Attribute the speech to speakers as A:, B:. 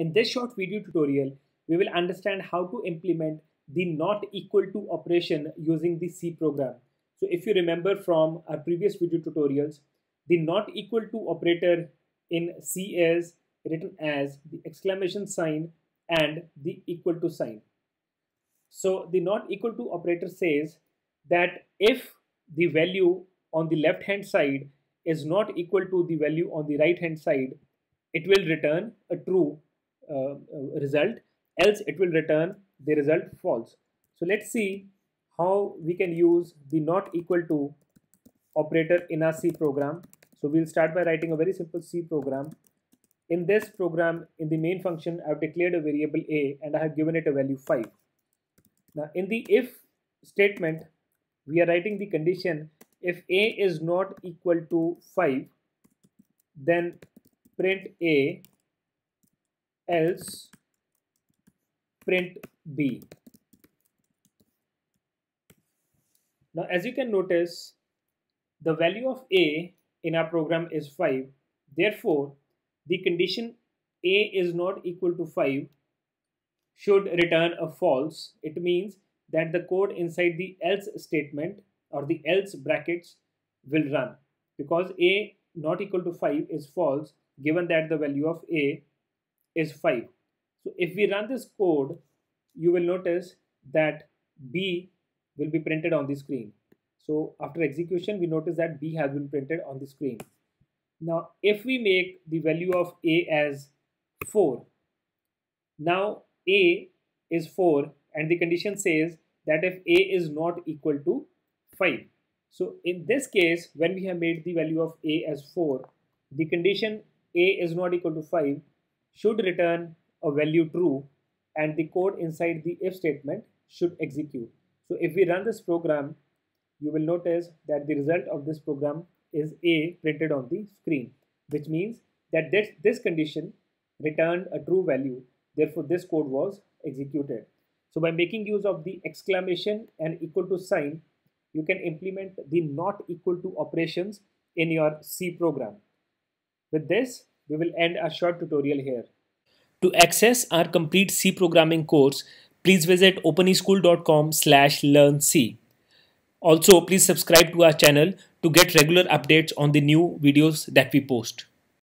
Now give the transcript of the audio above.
A: In this short video tutorial, we will understand how to implement the not equal to operation using the C program. So if you remember from our previous video tutorials, the not equal to operator in C is written as the exclamation sign and the equal to sign. So the not equal to operator says that if the value on the left hand side is not equal to the value on the right hand side, it will return a true uh, uh, result, else it will return the result false. So let's see how we can use the not equal to operator in our C program. So we'll start by writing a very simple C program. In this program, in the main function, I've declared a variable a and I have given it a value 5. Now in the if statement, we are writing the condition if a is not equal to 5 then print a else? Print b. Now as you can notice the value of a in our program is 5 therefore the condition a is not equal to 5 should return a false. It means that the code inside the else statement or the else brackets will run. Because a not equal to 5 is false given that the value of a is 5. So if we run this code, you will notice that b will be printed on the screen. So after execution, we notice that b has been printed on the screen. Now, if we make the value of a as 4, now a is 4 and the condition says that if a is not equal to 5. So in this case, when we have made the value of a as 4, the condition a is not equal to 5 should return a value true and the code inside the if statement should execute. So if we run this program, you will notice that the result of this program is a printed on the screen, which means that this, this condition returned a true value. Therefore, this code was executed. So by making use of the exclamation and equal to sign, you can implement the not equal to operations in your C program. With this, we will end our short tutorial here. To access our complete C programming course, please visit openeschool.com slash learn C. Also, please subscribe to our channel to get regular updates on the new videos that we post.